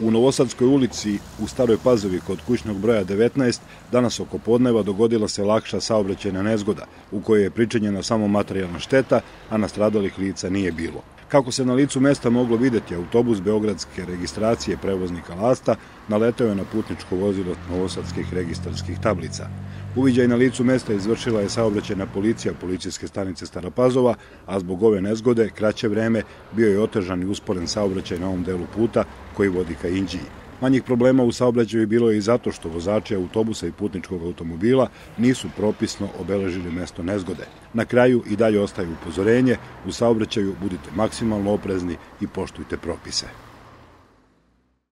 U Novosadskoj ulici u Staroj Pazovi kod kućnog broja 19 danas oko podneva dogodila se lakša saobraćajna nezgoda u kojoj je pričinjena samo materijalna šteta, a nastradalih lica nije bilo. Kako se na licu mesta moglo videti, autobus Beogradske registracije prevoznika Lasta naletao je na putničko vozilo novosadskih registarskih tablica. Uviđaj na licu mesta izvršila je saobraćajna policija policijske stanice Starapazova, a zbog ove nezgode, kraće vreme, bio je otežan i usporen saobraćaj na ovom delu puta koji vodi ka Inđiji. Manjih problema u saobraćaju bilo je i zato što vozači autobusa i putničkog automobila nisu propisno obeležili mesto nezgode. Na kraju i dalje ostaje upozorenje, u saobraćaju budite maksimalno oprezni i poštujte propise.